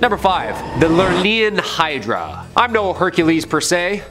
Number 5. The Lernaean Hydra. I'm no Hercules per se,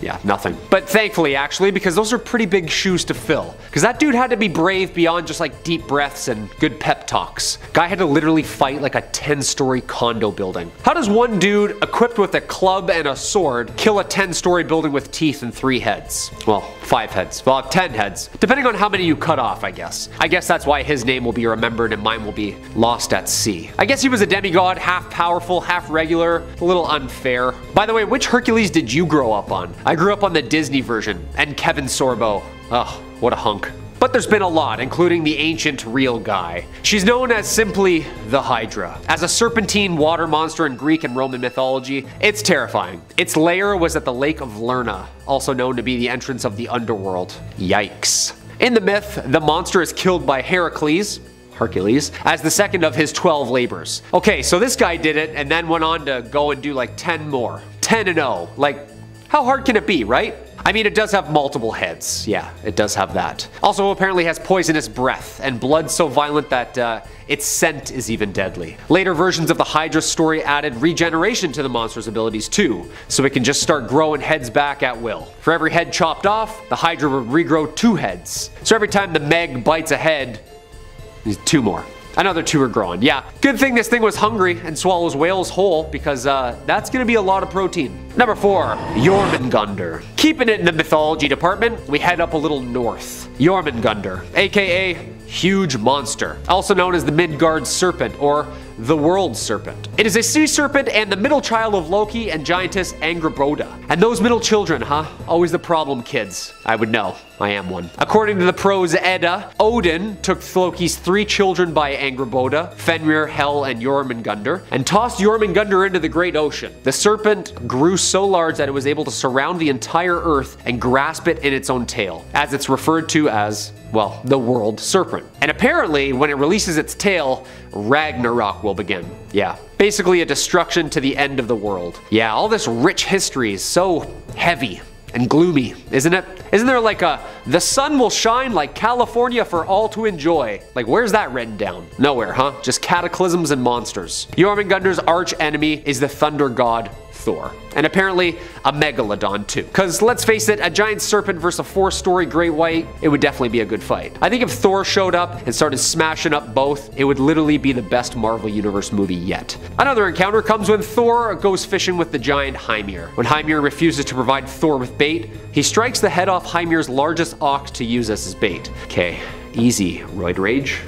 yeah, nothing. But thankfully, actually, because those are pretty big shoes to fill. Because that dude had to be brave beyond just like deep breaths and good pep talks. Guy had to literally fight like a 10 story condo building. How does one dude equipped with a club and a sword kill a 10 story building with teeth and three heads? Well, five heads. Well, 10 heads. Depending on how many you cut off, I guess. I guess that's why his name will be remembered and mine will be lost at sea. I guess he was a demigod, half powerful, half regular, a little unfair. By the way, which Hercules did you grow up on? I grew up on the Disney version, and Kevin Sorbo. Ugh, what a hunk. But there's been a lot, including the ancient real guy. She's known as simply the Hydra. As a serpentine water monster in Greek and Roman mythology, it's terrifying. Its lair was at the Lake of Lerna, also known to be the entrance of the underworld. Yikes. In the myth, the monster is killed by Heracles, Hercules, as the second of his 12 labors. Okay, so this guy did it and then went on to go and do like 10 more. 10 and 0. Like, how hard can it be, right? I mean, it does have multiple heads. Yeah, it does have that. Also, apparently has poisonous breath and blood so violent that uh, its scent is even deadly. Later versions of the Hydra story added regeneration to the monster's abilities too, so it can just start growing heads back at will. For every head chopped off, the Hydra would regrow two heads. So every time the Meg bites a head, two more. Another two are growing. Yeah, good thing this thing was hungry and swallows whales whole because uh, that's gonna be a lot of protein. Number four, Jormungandr. Keeping it in the mythology department, we head up a little north. Jormungandr, aka Huge Monster, also known as the Midgard Serpent or the World Serpent. It is a sea serpent and the middle child of Loki and giantess Angrboda. And those middle children, huh? Always the problem kids. I would know. I am one. According to the prose Edda, Odin took Loki's three children by Angrboda, Fenrir, Hel, and Jormungandr, and tossed Jormungandr into the great ocean. The serpent grew so large that it was able to surround the entire earth and grasp it in its own tail, as it's referred to as well, the world serpent. And apparently, when it releases its tail, Ragnarok will begin. Yeah, basically a destruction to the end of the world. Yeah, all this rich history is so heavy and gloomy, isn't it? Isn't there like a, the sun will shine like California for all to enjoy? Like, where's that written down? Nowhere, huh? Just cataclysms and monsters. Jormungandr's arch enemy is the thunder god Thor. And apparently a megalodon too. Cause let's face it, a giant serpent versus a four story great white, it would definitely be a good fight. I think if Thor showed up and started smashing up both, it would literally be the best Marvel Universe movie yet. Another encounter comes when Thor goes fishing with the giant Hymir. When Hymir refuses to provide Thor with bait, he strikes the head off Hymir's largest ox to use as his bait. Okay, easy, Roid Rage.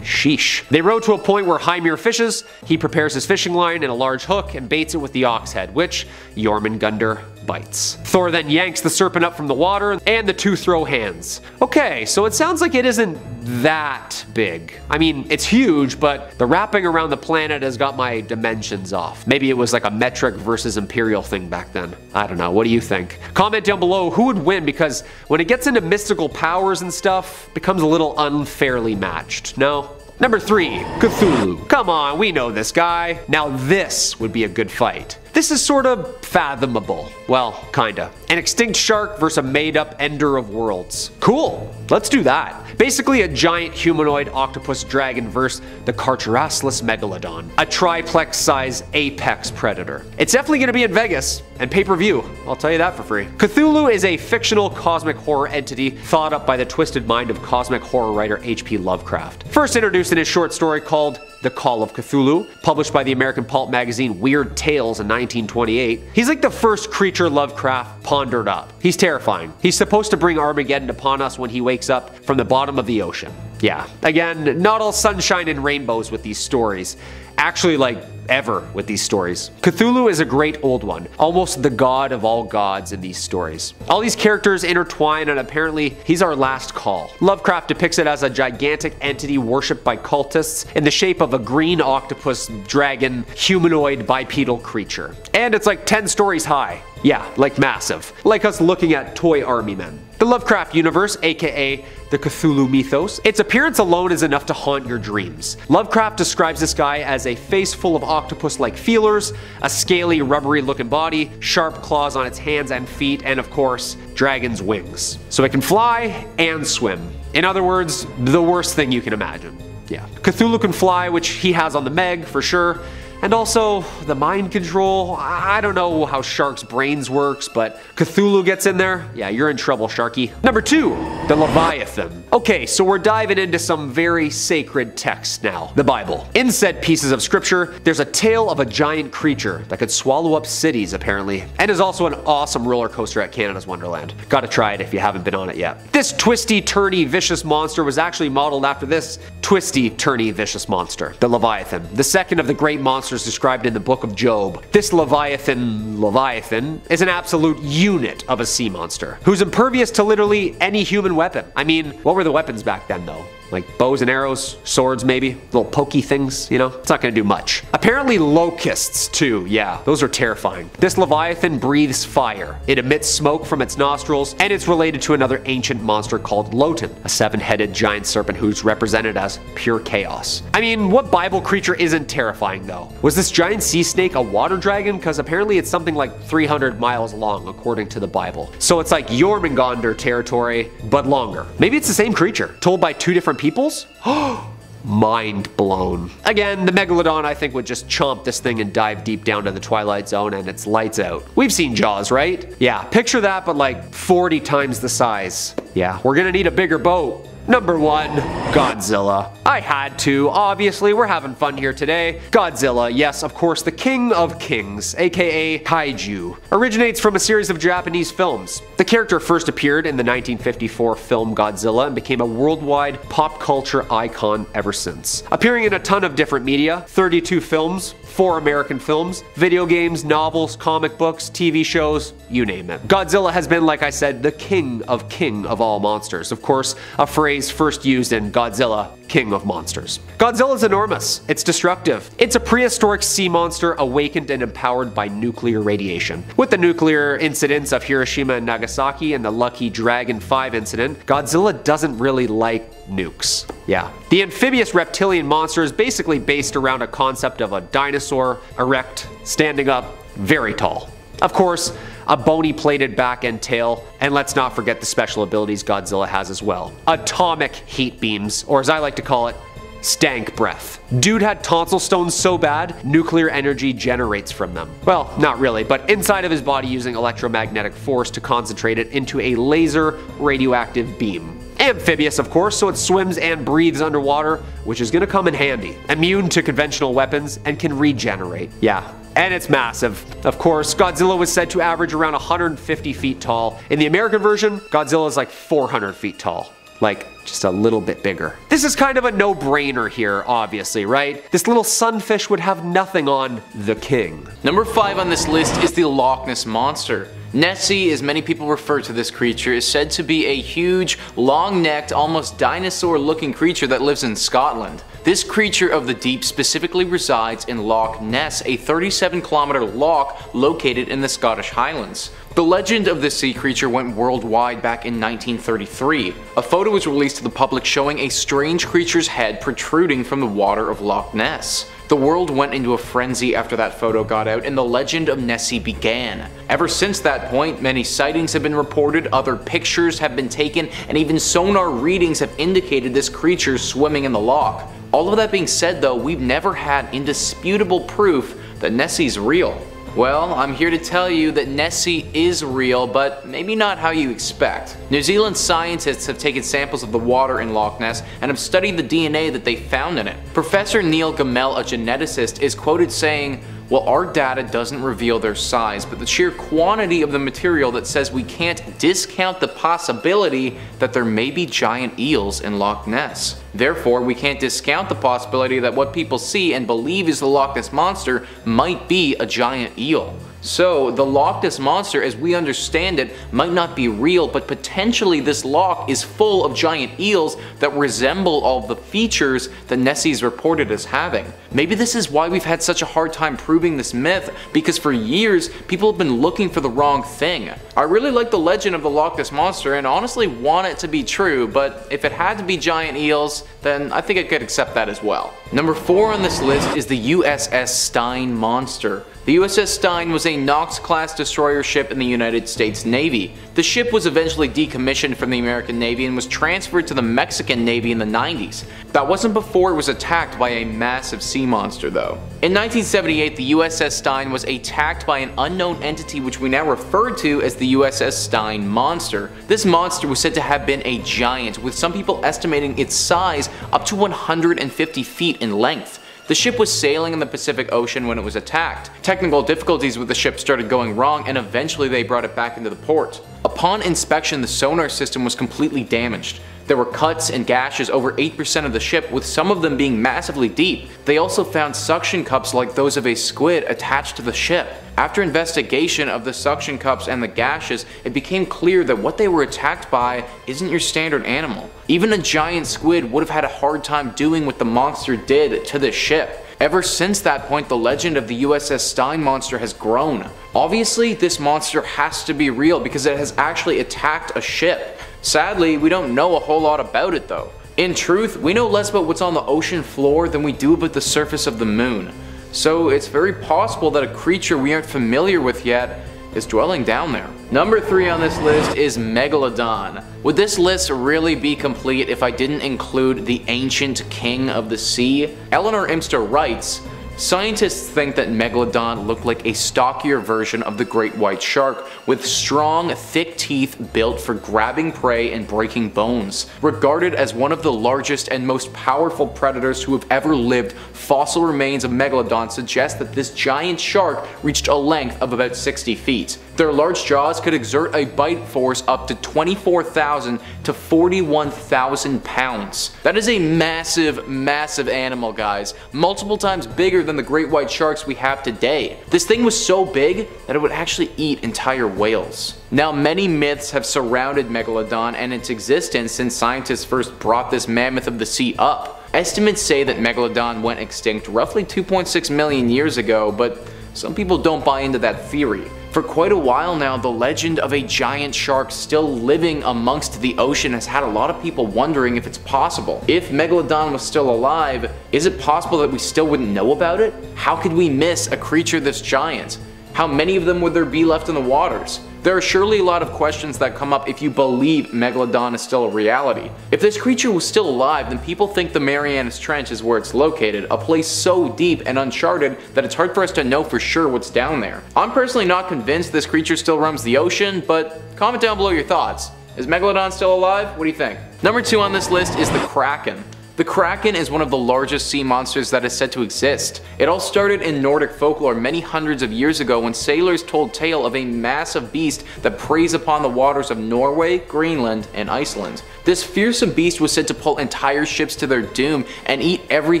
Sheesh. They row to a point where Hymir fishes, he prepares his fishing line and a large hook and baits it with the ox head, which Jormungandr bites. Thor then yanks the serpent up from the water and the two throw hands. Okay, so it sounds like it isn't that big. I mean, it's huge, but the wrapping around the planet has got my dimensions off. Maybe it was like a metric versus imperial thing back then. I don't know, what do you think? Comment down below who would win because when it gets into mystical powers and stuff, becomes a little unfairly matched, no? Number 3. Cthulhu. Come on, we know this guy. Now this would be a good fight. This is sort of fathomable. Well, kinda. An extinct shark versus a made up ender of worlds. Cool, let's do that. Basically a giant humanoid octopus dragon versus the Carcharocles megalodon. A triplex size apex predator. It's definitely gonna be in Vegas and pay-per-view, I'll tell you that for free. Cthulhu is a fictional cosmic horror entity thought up by the twisted mind of cosmic horror writer H.P. Lovecraft. First introduced in his short story called the Call of Cthulhu, published by the American pulp magazine Weird Tales in 1928. He's like the first creature Lovecraft pondered up. He's terrifying. He's supposed to bring Armageddon upon us when he wakes up from the bottom of the ocean. Yeah, again, not all sunshine and rainbows with these stories. Actually, like, ever with these stories. Cthulhu is a great old one, almost the god of all gods in these stories. All these characters intertwine and apparently he's our last call. Lovecraft depicts it as a gigantic entity worshipped by cultists in the shape of a green octopus dragon humanoid bipedal creature. And it's like 10 stories high. Yeah, like massive. Like us looking at toy army men. The Lovecraft universe, aka the Cthulhu mythos, its appearance alone is enough to haunt your dreams. Lovecraft describes this guy as a face full of octopus-like feelers, a scaly, rubbery looking body, sharp claws on its hands and feet, and of course, dragon's wings. So it can fly and swim. In other words, the worst thing you can imagine. Yeah. Cthulhu can fly, which he has on the Meg for sure. And also, the mind control. I don't know how sharks' brains works, but Cthulhu gets in there. Yeah, you're in trouble, Sharky. Number two, the Leviathan. Okay, so we're diving into some very sacred texts now. The Bible. In said pieces of scripture, there's a tale of a giant creature that could swallow up cities, apparently, and is also an awesome roller coaster at Canada's Wonderland. Gotta try it if you haven't been on it yet. This twisty, turny, vicious monster was actually modeled after this twisty, turny, vicious monster, the Leviathan, the second of the great monsters described in the book of Job. This Leviathan, Leviathan, is an absolute unit of a sea monster, who's impervious to literally any human weapon. I mean, what were the weapons back then though? Like bows and arrows, swords maybe, little pokey things, you know? It's not gonna do much. Apparently locusts too, yeah, those are terrifying. This Leviathan breathes fire. It emits smoke from its nostrils, and it's related to another ancient monster called Lotan, a seven-headed giant serpent who's represented as pure chaos. I mean, what Bible creature isn't terrifying though? Was this giant sea snake a water dragon? Because apparently it's something like 300 miles long according to the Bible. So it's like Jormungandr territory, but longer. Maybe it's the same creature, told by two different peoples? Mind blown. Again, the Megalodon I think would just chomp this thing and dive deep down to the Twilight Zone and it's lights out. We've seen Jaws, right? Yeah, picture that but like 40 times the size. Yeah, we're gonna need a bigger boat. Number one, Godzilla. I had to, obviously, we're having fun here today. Godzilla, yes, of course, the king of kings, aka Kaiju, originates from a series of Japanese films. The character first appeared in the 1954 film Godzilla and became a worldwide pop culture icon ever since. Appearing in a ton of different media, 32 films, 4 American films, video games, novels, comic books, TV shows, you name it. Godzilla has been, like I said, the king of king of all monsters. Of course, a phrase first used in Godzilla, King of Monsters. Godzilla is enormous. It's destructive. It's a prehistoric sea monster awakened and empowered by nuclear radiation. With the nuclear incidents of Hiroshima and Nagasaki and the Lucky Dragon 5 incident, Godzilla doesn't really like nukes. Yeah. The amphibious reptilian monster is basically based around a concept of a dinosaur, erect, standing up, very tall. Of course, a bony plated back and tail, and let's not forget the special abilities Godzilla has as well. Atomic heat beams, or as I like to call it, stank breath. Dude had tonsil stones so bad, nuclear energy generates from them. Well, not really, but inside of his body using electromagnetic force to concentrate it into a laser radioactive beam. Amphibious, of course, so it swims and breathes underwater, which is gonna come in handy. Immune to conventional weapons and can regenerate. Yeah, and it's massive. Of course, Godzilla was said to average around 150 feet tall. In the American version, Godzilla is like 400 feet tall. Like, just a little bit bigger. This is kind of a no-brainer here, obviously, right? This little sunfish would have nothing on the king. Number 5 on this list is the Loch Ness Monster. Nessie, as many people refer to this creature, is said to be a huge, long-necked, almost dinosaur-looking creature that lives in Scotland. This creature of the deep specifically resides in Loch Ness, a 37 kilometer loch located in the Scottish Highlands. The legend of this sea creature went worldwide back in 1933. A photo was released to the public showing a strange creature's head protruding from the water of Loch Ness. The world went into a frenzy after that photo got out and the legend of Nessie began. Ever since that point, many sightings have been reported, other pictures have been taken, and even sonar readings have indicated this creature swimming in the loch. All of that being said though, we've never had indisputable proof that Nessie's real. Well, I'm here to tell you that Nessie is real, but maybe not how you expect. New Zealand scientists have taken samples of the water in Loch Ness and have studied the DNA that they found in it. Professor Neil Gemmell, a geneticist, is quoted saying, well, our data doesn't reveal their size, but the sheer quantity of the material that says we can't discount the possibility that there may be giant eels in Loch Ness. Therefore, we can't discount the possibility that what people see and believe is the Loch Ness Monster might be a giant eel. So, the Loch Ness Monster, as we understand it, might not be real, but potentially this loch is full of giant eels that resemble all the features that Nessie's reported as having. Maybe this is why we've had such a hard time proving this myth, because for years, people have been looking for the wrong thing. I really like the legend of the Loch Ness Monster and honestly want it to be true, but if it had to be giant eels, then I think I could accept that as well. Number 4 on this list is the USS Stein Monster. The USS Stein was a Knox-class destroyer ship in the United States Navy. The ship was eventually decommissioned from the American Navy and was transferred to the Mexican Navy in the 90s. That wasn't before it was attacked by a massive sea monster though. In 1978, the USS Stein was attacked by an unknown entity which we now refer to as the USS Stein Monster. This monster was said to have been a giant, with some people estimating its size up to 150 feet in length. The ship was sailing in the Pacific Ocean when it was attacked. Technical difficulties with the ship started going wrong and eventually they brought it back into the port. Upon inspection, the sonar system was completely damaged. There were cuts and gashes over 8% of the ship, with some of them being massively deep. They also found suction cups like those of a squid attached to the ship. After investigation of the suction cups and the gashes, it became clear that what they were attacked by isn't your standard animal. Even a giant squid would have had a hard time doing what the monster did to the ship. Ever since that point, the legend of the USS Stein monster has grown. Obviously, this monster has to be real because it has actually attacked a ship. Sadly, we don't know a whole lot about it though. In truth, we know less about what's on the ocean floor than we do about the surface of the moon. So it's very possible that a creature we aren't familiar with yet is dwelling down there. Number 3 on this list is Megalodon. Would this list really be complete if I didn't include the ancient king of the sea? Eleanor Imster writes, Scientists think that Megalodon looked like a stockier version of the great white shark, with strong, thick teeth built for grabbing prey and breaking bones. Regarded as one of the largest and most powerful predators who have ever lived, fossil remains of Megalodon suggest that this giant shark reached a length of about 60 feet. Their large jaws could exert a bite force up to 24,000 to 41,000 pounds. That is a massive, massive animal, guys. Multiple times bigger than the great white sharks we have today. This thing was so big that it would actually eat entire whales. Now, many myths have surrounded Megalodon and its existence since scientists first brought this mammoth of the sea up. Estimates say that Megalodon went extinct roughly 2.6 million years ago, but some people don't buy into that theory. For quite a while now, the legend of a giant shark still living amongst the ocean has had a lot of people wondering if it's possible. If Megalodon was still alive, is it possible that we still wouldn't know about it? How could we miss a creature this giant? How many of them would there be left in the waters? There are surely a lot of questions that come up if you believe Megalodon is still a reality. If this creature was still alive, then people think the Marianas Trench is where it's located, a place so deep and uncharted that it's hard for us to know for sure what's down there. I'm personally not convinced this creature still roams the ocean, but comment down below your thoughts. Is Megalodon still alive? What do you think? Number 2 on this list is the Kraken. The Kraken is one of the largest sea monsters that is said to exist. It all started in Nordic folklore many hundreds of years ago when sailors told tale of a massive beast that preys upon the waters of Norway, Greenland, and Iceland. This fearsome beast was said to pull entire ships to their doom and eat every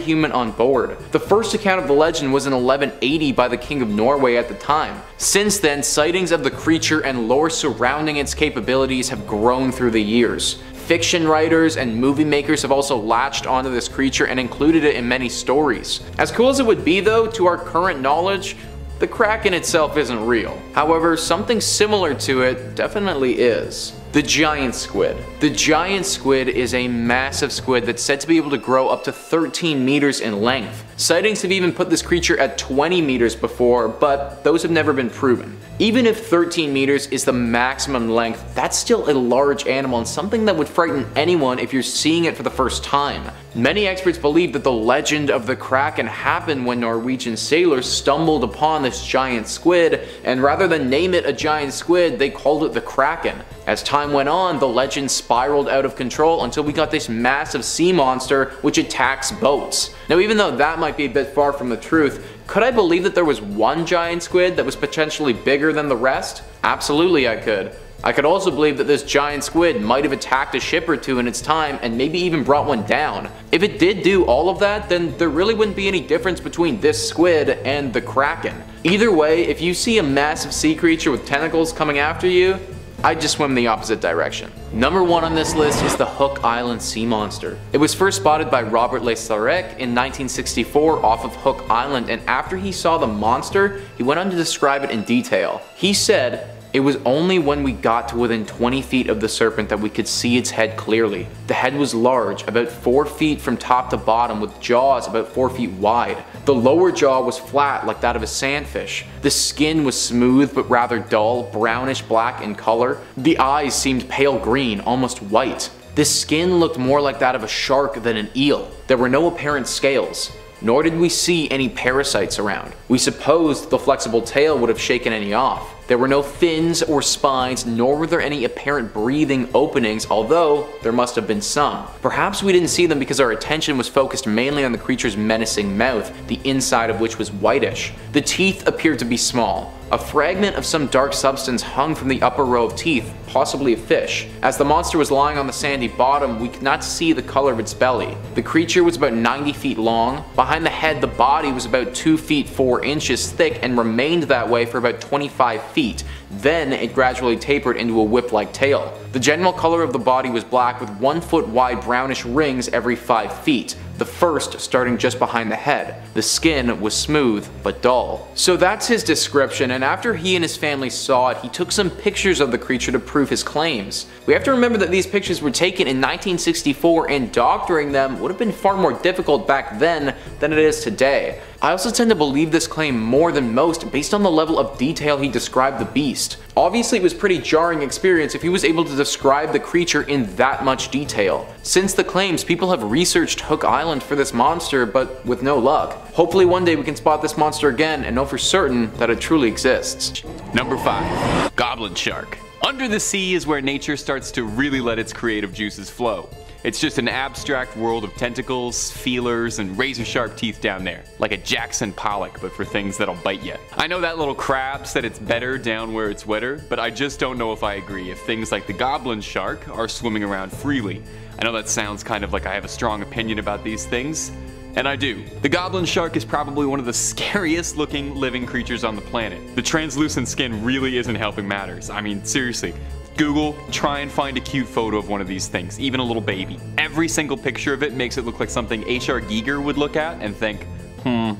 human on board. The first account of the legend was in 1180 by the King of Norway at the time. Since then, sightings of the creature and lore surrounding its capabilities have grown through the years. Fiction writers and movie makers have also latched onto this creature and included it in many stories. As cool as it would be though, to our current knowledge, the Kraken itself isn't real. However, something similar to it definitely is. The giant squid. The giant squid is a massive squid that's said to be able to grow up to 13 meters in length. Sightings have even put this creature at 20 meters before, but those have never been proven. Even if 13 meters is the maximum length, that's still a large animal and something that would frighten anyone if you're seeing it for the first time. Many experts believe that the legend of the Kraken happened when Norwegian sailors stumbled upon this giant squid, and rather than name it a giant squid, they called it the Kraken. As time went on, the legend spiraled out of control until we got this massive sea monster which attacks boats. Now even though that might be a bit far from the truth, could I believe that there was one giant squid that was potentially bigger than the rest? Absolutely I could. I could also believe that this giant squid might have attacked a ship or two in its time and maybe even brought one down. If it did do all of that, then there really wouldn't be any difference between this squid and the kraken. Either way, if you see a massive sea creature with tentacles coming after you, I'd just swim the opposite direction. Number one on this list is the Hook Island sea monster. It was first spotted by Robert Le Serrec in 1964 off of Hook Island and after he saw the monster, he went on to describe it in detail. He said, It was only when we got to within 20 feet of the serpent that we could see its head clearly. The head was large, about 4 feet from top to bottom with jaws about 4 feet wide. The lower jaw was flat like that of a sandfish. The skin was smooth but rather dull, brownish black in color. The eyes seemed pale green, almost white. The skin looked more like that of a shark than an eel. There were no apparent scales nor did we see any parasites around. We supposed the flexible tail would have shaken any off. There were no fins or spines, nor were there any apparent breathing openings, although there must have been some. Perhaps we didn't see them because our attention was focused mainly on the creature's menacing mouth, the inside of which was whitish. The teeth appeared to be small. A fragment of some dark substance hung from the upper row of teeth, possibly a fish. As the monster was lying on the sandy bottom, we could not see the color of its belly. The creature was about 90 feet long. Behind the head, the body was about 2 feet 4 inches thick and remained that way for about 25 feet. Then it gradually tapered into a whip-like tail. The general color of the body was black with 1 foot wide brownish rings every 5 feet the first starting just behind the head. The skin was smooth but dull. So that's his description and after he and his family saw it, he took some pictures of the creature to prove his claims. We have to remember that these pictures were taken in 1964 and doctoring them would have been far more difficult back then than it is today. I also tend to believe this claim more than most based on the level of detail he described the beast. Obviously it was pretty jarring experience if he was able to describe the creature in that much detail. Since the claims, people have researched Hook Island for this monster, but with no luck. Hopefully one day we can spot this monster again and know for certain that it truly exists. Number 5. Goblin Shark. Under the sea is where nature starts to really let its creative juices flow. It's just an abstract world of tentacles, feelers, and razor sharp teeth down there. Like a Jackson Pollock, but for things that'll bite you. I know that little crab said it's better down where it's wetter, but I just don't know if I agree if things like the goblin shark are swimming around freely. I know that sounds kind of like I have a strong opinion about these things, and I do. The goblin shark is probably one of the scariest looking living creatures on the planet. The translucent skin really isn't helping matters. I mean, seriously, Google, try and find a cute photo of one of these things, even a little baby. Every single picture of it makes it look like something H.R. Giger would look at and think, hmm,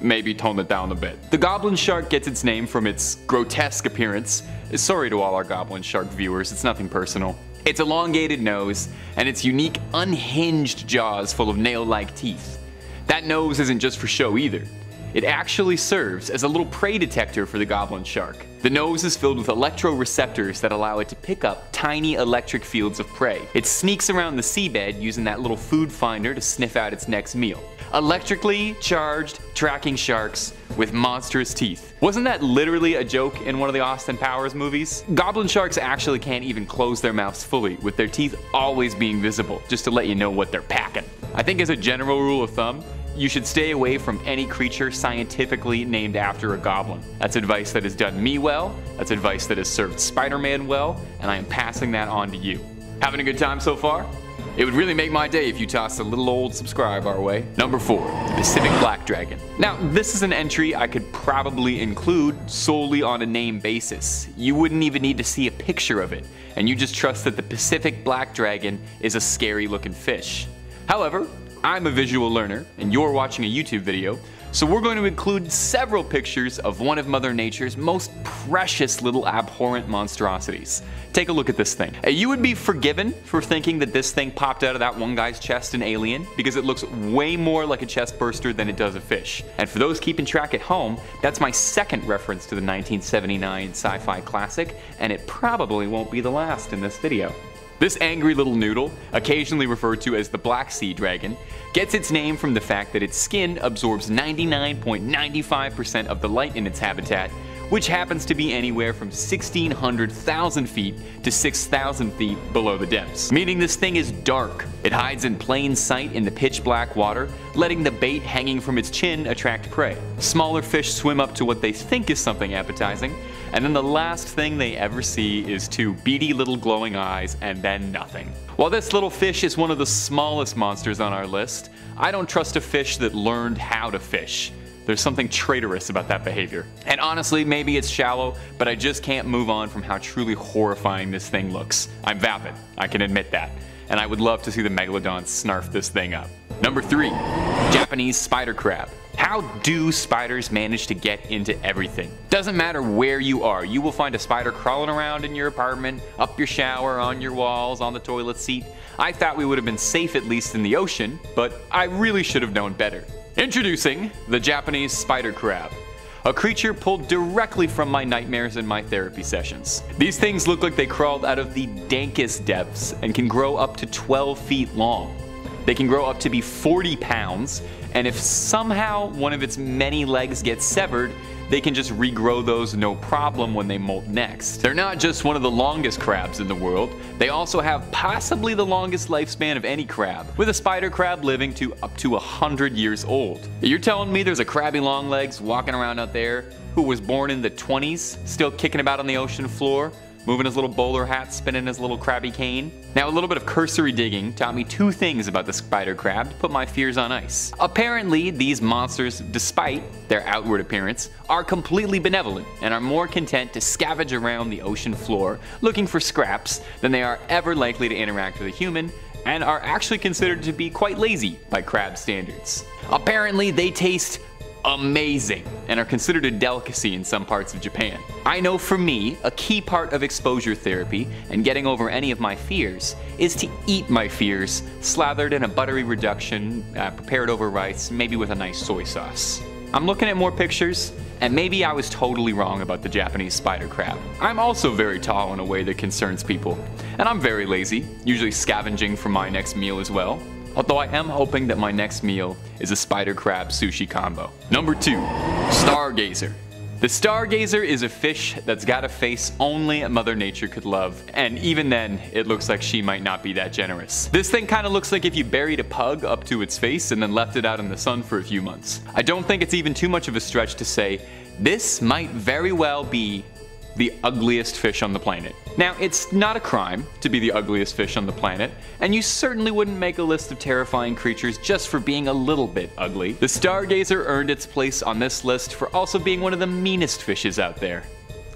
maybe tone it down a bit. The goblin shark gets its name from its grotesque appearance. Sorry to all our goblin shark viewers, it's nothing personal. Its elongated nose and its unique unhinged jaws full of nail-like teeth. That nose isn't just for show either. It actually serves as a little prey detector for the goblin shark. The nose is filled with electroreceptors that allow it to pick up tiny electric fields of prey. It sneaks around the seabed using that little food finder to sniff out its next meal. Electrically charged tracking sharks with monstrous teeth. Wasn't that literally a joke in one of the Austin Powers movies? Goblin sharks actually can't even close their mouths fully, with their teeth always being visible, just to let you know what they're packing. I think as a general rule of thumb, you should stay away from any creature scientifically named after a goblin. That's advice that has done me well, that's advice that has served Spider-Man well, and I am passing that on to you. Having a good time so far? It would really make my day if you tossed a little old subscribe our way. Number 4. The Pacific Black Dragon. Now, this is an entry I could probably include solely on a name basis. You wouldn't even need to see a picture of it, and you just trust that the Pacific Black Dragon is a scary looking fish. However, I'm a visual learner, and you're watching a YouTube video, so we're going to include several pictures of one of Mother Nature's most precious little abhorrent monstrosities. Take a look at this thing. Uh, you would be forgiven for thinking that this thing popped out of that one guy's chest in Alien, because it looks way more like a chest burster than it does a fish. And for those keeping track at home, that's my second reference to the 1979 sci-fi classic, and it probably won't be the last in this video. This angry little noodle, occasionally referred to as the black sea dragon, gets its name from the fact that its skin absorbs 99.95% of the light in its habitat, which happens to be anywhere from 1600,000 feet to 6,000 feet below the depths. Meaning this thing is dark. It hides in plain sight in the pitch black water, letting the bait hanging from its chin attract prey. Smaller fish swim up to what they think is something appetizing, and then the last thing they ever see is two beady little glowing eyes and then nothing. While this little fish is one of the smallest monsters on our list, I don't trust a fish that learned how to fish. There's something traitorous about that behavior. And honestly, maybe it's shallow, but I just can't move on from how truly horrifying this thing looks. I'm vapid, I can admit that. And I would love to see the Megalodon snarf this thing up. Number 3. Japanese Spider Crab. How do spiders manage to get into everything? Doesn't matter where you are, you will find a spider crawling around in your apartment, up your shower, on your walls, on the toilet seat. I thought we would have been safe at least in the ocean, but I really should have known better. Introducing the Japanese spider crab a creature pulled directly from my nightmares and my therapy sessions. These things look like they crawled out of the dankest depths and can grow up to 12 feet long. They can grow up to be 40 pounds, and if somehow one of its many legs gets severed, they can just regrow those no problem when they molt next. They're not just one of the longest crabs in the world, they also have possibly the longest lifespan of any crab, with a spider crab living to up to 100 years old. You're telling me there's a crabby longlegs walking around out there who was born in the 20s, still kicking about on the ocean floor, moving his little bowler hat, spinning his little crabby cane. Now, a little bit of cursory digging taught me two things about the spider crab to put my fears on ice. Apparently, these monsters, despite their outward appearance, are completely benevolent and are more content to scavenge around the ocean floor looking for scraps than they are ever likely to interact with a human and are actually considered to be quite lazy by crab standards. Apparently, they taste amazing and are considered a delicacy in some parts of Japan. I know for me, a key part of exposure therapy and getting over any of my fears is to eat my fears, slathered in a buttery reduction, uh, prepared over rice, maybe with a nice soy sauce. I'm looking at more pictures, and maybe I was totally wrong about the Japanese spider crab. I'm also very tall in a way that concerns people, and I'm very lazy, usually scavenging for my next meal as well although I am hoping that my next meal is a spider crab sushi combo. Number 2. Stargazer. The stargazer is a fish that's got a face only Mother Nature could love, and even then, it looks like she might not be that generous. This thing kinda looks like if you buried a pug up to its face and then left it out in the sun for a few months. I don't think it's even too much of a stretch to say, this might very well be the ugliest fish on the planet. Now, it's not a crime to be the ugliest fish on the planet, and you certainly wouldn't make a list of terrifying creatures just for being a little bit ugly. The stargazer earned its place on this list for also being one of the meanest fishes out there.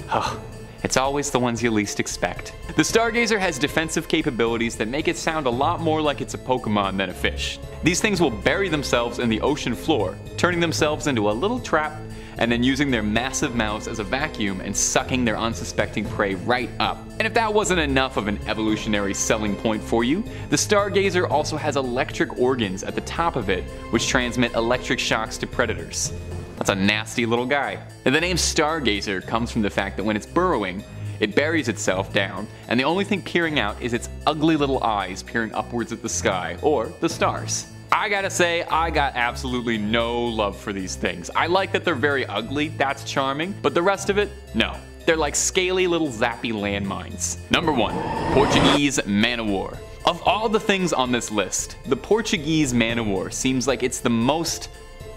Oh, it's always the ones you least expect. The Stargazer has defensive capabilities that make it sound a lot more like it's a Pokemon than a fish. These things will bury themselves in the ocean floor, turning themselves into a little trap and then using their massive mouths as a vacuum and sucking their unsuspecting prey right up. And if that wasn't enough of an evolutionary selling point for you, the Stargazer also has electric organs at the top of it, which transmit electric shocks to predators. That's a nasty little guy. And the name Stargazer comes from the fact that when it's burrowing, it buries itself down, and the only thing peering out is its ugly little eyes peering upwards at the sky, or the stars. I gotta say, I got absolutely no love for these things. I like that they're very ugly, that's charming, but the rest of it, no. They're like scaly little zappy landmines. Number 1. Portuguese Man-o'-War. Of all the things on this list, the Portuguese Man-o'-War seems like it's the most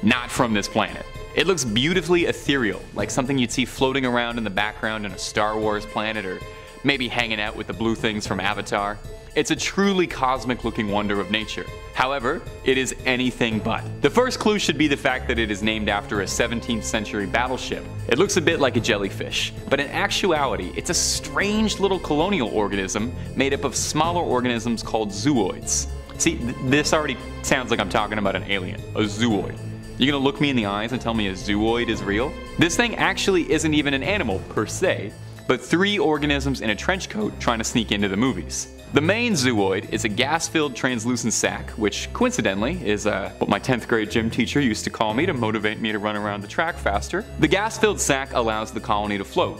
not from this planet. It looks beautifully ethereal, like something you'd see floating around in the background in a Star Wars planet or maybe hanging out with the blue things from Avatar. It's a truly cosmic looking wonder of nature. However, it is anything but. The first clue should be the fact that it is named after a 17th century battleship. It looks a bit like a jellyfish, but in actuality, it's a strange little colonial organism made up of smaller organisms called zooids. See, th this already sounds like I'm talking about an alien, a zooid. You gonna look me in the eyes and tell me a zooid is real? This thing actually isn't even an animal per se, but three organisms in a trench coat trying to sneak into the movies. The main zooid is a gas-filled translucent sac, which coincidentally is uh, what my 10th grade gym teacher used to call me to motivate me to run around the track faster. The gas-filled sac allows the colony to float.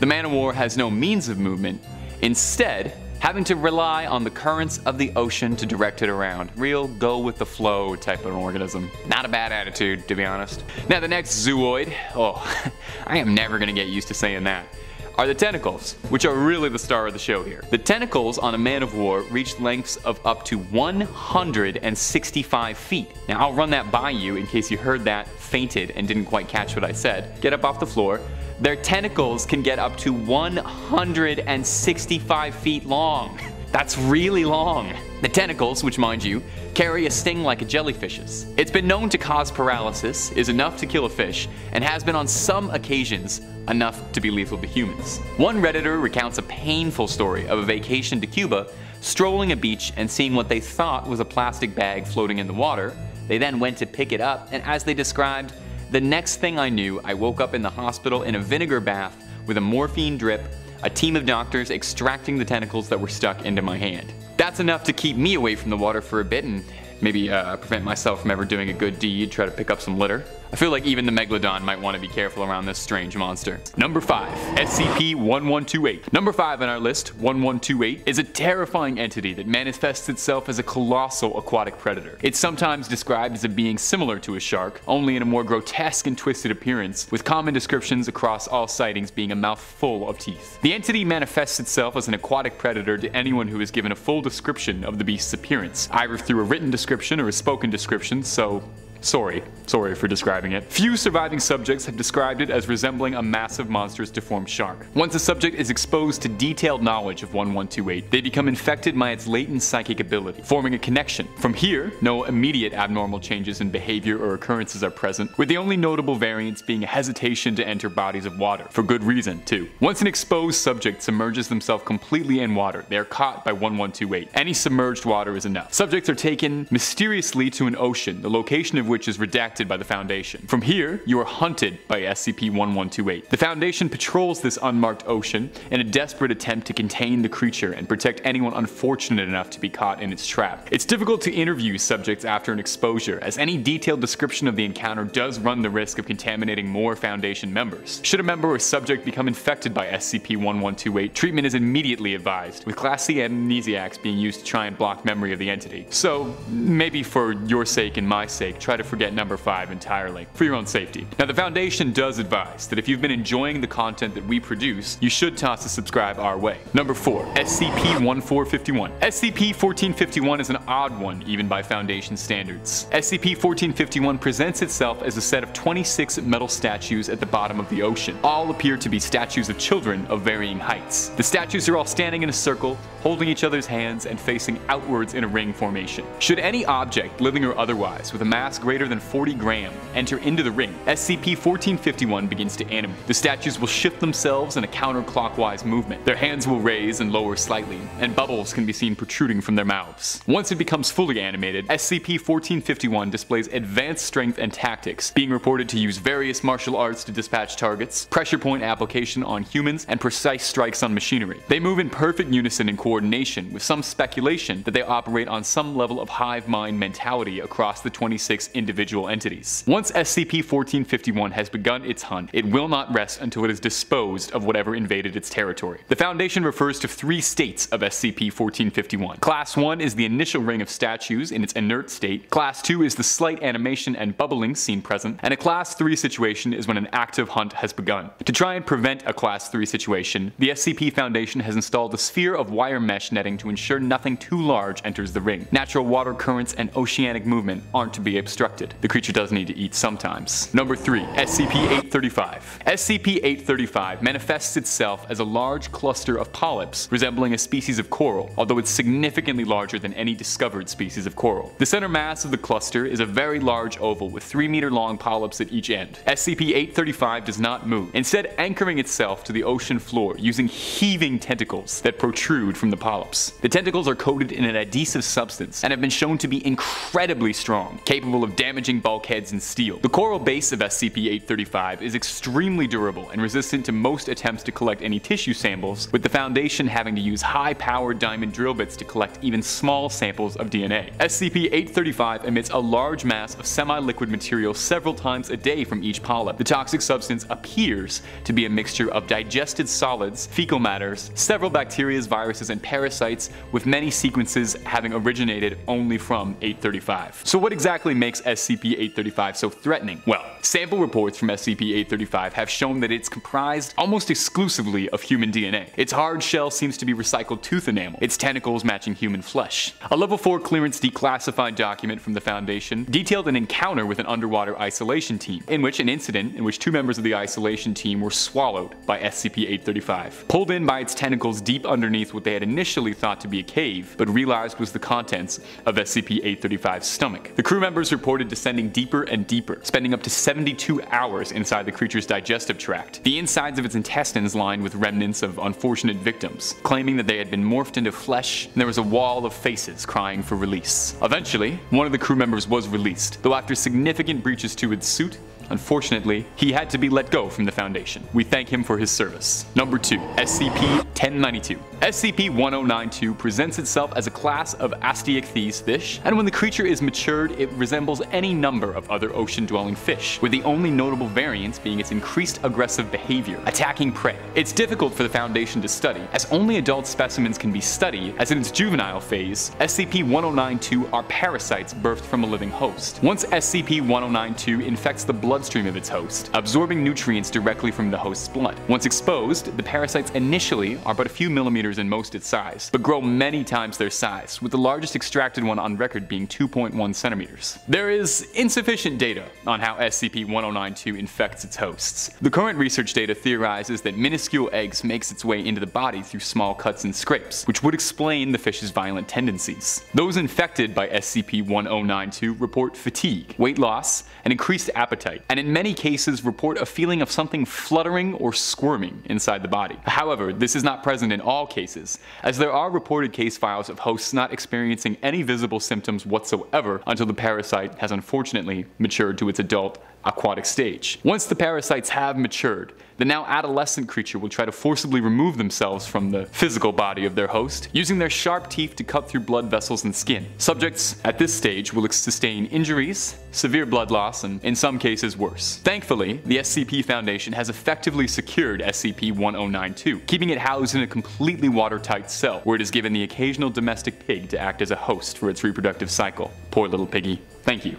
The man-o'-war has no means of movement, instead having to rely on the currents of the ocean to direct it around. Real go with the flow type of organism. Not a bad attitude, to be honest. Now the next zooid, oh, I am never gonna get used to saying that are the tentacles, which are really the star of the show here. The tentacles on a man of war reach lengths of up to 165 feet. Now I'll run that by you in case you heard that, fainted, and didn't quite catch what I said. Get up off the floor. Their tentacles can get up to 165 feet long. That's really long. The tentacles, which mind you, carry a sting like a jellyfish's. It's been known to cause paralysis, is enough to kill a fish, and has been on some occasions enough to be lethal to humans. One Redditor recounts a painful story of a vacation to Cuba, strolling a beach and seeing what they thought was a plastic bag floating in the water, They then went to pick it up, and as they described, the next thing I knew, I woke up in the hospital in a vinegar bath with a morphine drip, a team of doctors extracting the tentacles that were stuck into my hand. That's enough to keep me away from the water for a bit and maybe uh, prevent myself from ever doing a good deed, try to pick up some litter. I feel like even the Megalodon might want to be careful around this strange monster. Number 5. SCP-1128. Number 5 on our list, 1128, is a terrifying entity that manifests itself as a colossal aquatic predator. It's sometimes described as a being similar to a shark, only in a more grotesque and twisted appearance, with common descriptions across all sightings being a mouth full of teeth. The entity manifests itself as an aquatic predator to anyone who is given a full description of the beast's appearance, either through a written description or a spoken description, so Sorry, sorry for describing it. Few surviving subjects have described it as resembling a massive monstrous deformed shark. Once a subject is exposed to detailed knowledge of 1128, they become infected by its latent psychic ability, forming a connection. From here, no immediate abnormal changes in behavior or occurrences are present, with the only notable variance being a hesitation to enter bodies of water, for good reason too. Once an exposed subject submerges themselves completely in water, they are caught by 1128. Any submerged water is enough. Subjects are taken mysteriously to an ocean, the location of which is redacted by the Foundation. From here, you are hunted by SCP-1128. The Foundation patrols this unmarked ocean in a desperate attempt to contain the creature and protect anyone unfortunate enough to be caught in its trap. It's difficult to interview subjects after an exposure, as any detailed description of the encounter does run the risk of contaminating more Foundation members. Should a member or subject become infected by SCP-1128, treatment is immediately advised, with Class C amnesiacs being used to try and block memory of the entity. So, maybe for your sake and my sake, try to forget number 5 entirely, for your own safety. Now the Foundation does advise that if you've been enjoying the content that we produce, you should toss a subscribe our way. Number 4. SCP-1451 SCP-1451 is an odd one even by Foundation standards. SCP-1451 presents itself as a set of 26 metal statues at the bottom of the ocean. All appear to be statues of children of varying heights. The statues are all standing in a circle, holding each other's hands and facing outwards in a ring formation. Should any object, living or otherwise, with a mass greater than 40 gram enter into the ring, SCP-1451 begins to animate. The statues will shift themselves in a counterclockwise movement. Their hands will raise and lower slightly, and bubbles can be seen protruding from their mouths. Once it becomes fully animated, SCP-1451 displays advanced strength and tactics, being reported to use various martial arts to dispatch targets, pressure point application on humans, and precise strikes on machinery. They move in perfect unison and coordination, with some speculation that they operate on some level of hive mind mentality across the 26 individual entities. Once SCP-1451 has begun its hunt, it will not rest until it has disposed of whatever invaded its territory. The Foundation refers to three states of SCP-1451. Class 1 is the initial ring of statues in its inert state, Class 2 is the slight animation and bubbling seen present, and a Class 3 situation is when an active hunt has begun. To try and prevent a Class 3 situation, the SCP Foundation has installed a sphere of wire mesh netting to ensure nothing too large enters the ring. Natural water currents and oceanic movement aren't to be obstructed. The creature does need to eat sometimes. Number 3. SCP-835 SCP-835 manifests itself as a large cluster of polyps resembling a species of coral, although it's significantly larger than any discovered species of coral. The center mass of the cluster is a very large oval with 3 meter long polyps at each end. SCP-835 does not move, instead anchoring itself to the ocean floor using heaving tentacles that protrude from the polyps. The tentacles are coated in an adhesive substance and have been shown to be incredibly strong, capable of damaging bulkheads and steel. The coral base of SCP-835 is extremely durable and resistant to most attempts to collect any tissue samples, with the Foundation having to use high-powered diamond drill bits to collect even small samples of DNA. SCP-835 emits a large mass of semi-liquid material several times a day from each polyp. The toxic substance appears to be a mixture of digested solids, fecal matters, several bacteria, viruses, and parasites, with many sequences having originated only from 835. So what exactly makes SCP-835 so threatening? Well, sample reports from SCP-835 have shown that it's comprised almost exclusively of human DNA. Its hard shell seems to be recycled tooth enamel, its tentacles matching human flesh. A level 4 clearance declassified document from the Foundation detailed an encounter with an underwater isolation team, in which an incident in which two members of the isolation team were swallowed by SCP-835. Pulled in by its tentacles deep underneath what they had initially thought to be a cave, but realized was the contents of SCP-835's stomach. The crew members reported reported descending deeper and deeper, spending up to 72 hours inside the creature's digestive tract. The insides of its intestines lined with remnants of unfortunate victims, claiming that they had been morphed into flesh, and there was a wall of faces crying for release. Eventually, one of the crew members was released, though after significant breaches to its suit, Unfortunately, he had to be let go from the Foundation. We thank him for his service. Number 2. SCP-1092 SCP-1092 presents itself as a class of Osteichthyes fish, and when the creature is matured, it resembles any number of other ocean-dwelling fish, with the only notable variance being its increased aggressive behavior, attacking prey. It's difficult for the Foundation to study, as only adult specimens can be studied, as in its juvenile phase, SCP-1092 are parasites birthed from a living host. Once SCP-1092 infects the blood bloodstream of its host, absorbing nutrients directly from the host's blood. Once exposed, the parasites initially are but a few millimeters in most its size, but grow many times their size, with the largest extracted one on record being 2.1 centimeters. There is insufficient data on how SCP-1092 infects its hosts. The current research data theorizes that minuscule eggs makes its way into the body through small cuts and scrapes, which would explain the fish's violent tendencies. Those infected by SCP-1092 report fatigue, weight loss, and increased appetite, and in many cases report a feeling of something fluttering or squirming inside the body. However, this is not present in all cases, as there are reported case files of hosts not experiencing any visible symptoms whatsoever until the parasite has unfortunately matured to its adult aquatic stage. Once the parasites have matured, the now adolescent creature will try to forcibly remove themselves from the physical body of their host, using their sharp teeth to cut through blood vessels and skin. Subjects at this stage will sustain injuries, severe blood loss, and in some cases worse. Thankfully, the SCP Foundation has effectively secured SCP-1092, keeping it housed in a completely watertight cell, where it is given the occasional domestic pig to act as a host for its reproductive cycle. Poor little piggy. Thank you,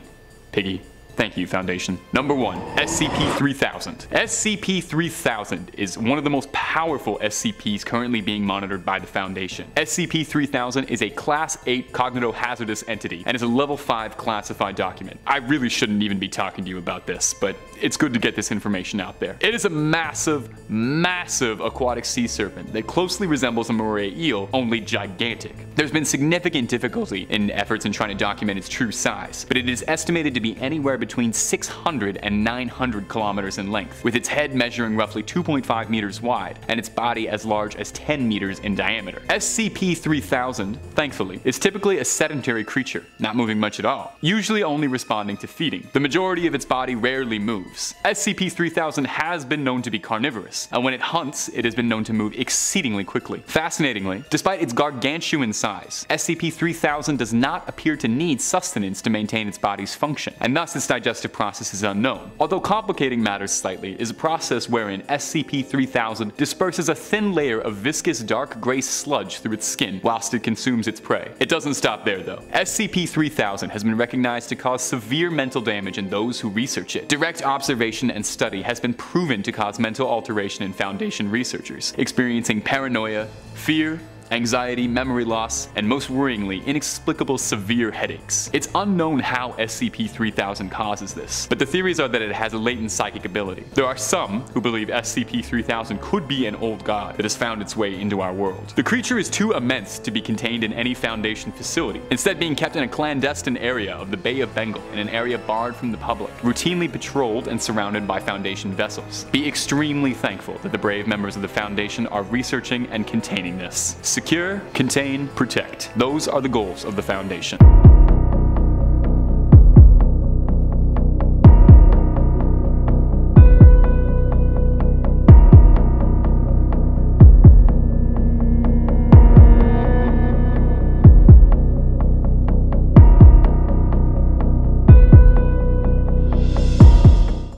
piggy. Thank you, Foundation. Number 1. SCP-3000. SCP-3000 is one of the most powerful SCPs currently being monitored by the Foundation. SCP-3000 is a Class 8 cognitohazardous entity and is a Level 5 classified document. I really shouldn't even be talking to you about this, but it's good to get this information out there. It is a massive, massive aquatic sea serpent that closely resembles a moray eel, only gigantic. There's been significant difficulty in efforts in trying to document its true size, but it is estimated to be anywhere between between 600 and 900 kilometers in length, with its head measuring roughly 2.5 meters wide and its body as large as 10 meters in diameter. SCP-3000, thankfully, is typically a sedentary creature, not moving much at all, usually only responding to feeding. The majority of its body rarely moves. SCP-3000 has been known to be carnivorous, and when it hunts, it has been known to move exceedingly quickly. Fascinatingly, despite its gargantuan size, SCP-3000 does not appear to need sustenance to maintain its body's function, and thus its digestive process is unknown. Although complicating matters slightly is a process wherein SCP-3000 disperses a thin layer of viscous dark gray sludge through its skin whilst it consumes its prey. It doesn't stop there though. SCP-3000 has been recognized to cause severe mental damage in those who research it. Direct observation and study has been proven to cause mental alteration in Foundation researchers, experiencing paranoia, fear, anxiety, memory loss, and most worryingly, inexplicable severe headaches. It's unknown how SCP-3000 causes this, but the theories are that it has a latent psychic ability. There are some who believe SCP-3000 could be an old god that has found its way into our world. The creature is too immense to be contained in any Foundation facility, instead being kept in a clandestine area of the Bay of Bengal in an area barred from the public, routinely patrolled and surrounded by Foundation vessels. Be extremely thankful that the brave members of the Foundation are researching and containing this. Secure, contain, protect. Those are the goals of the Foundation.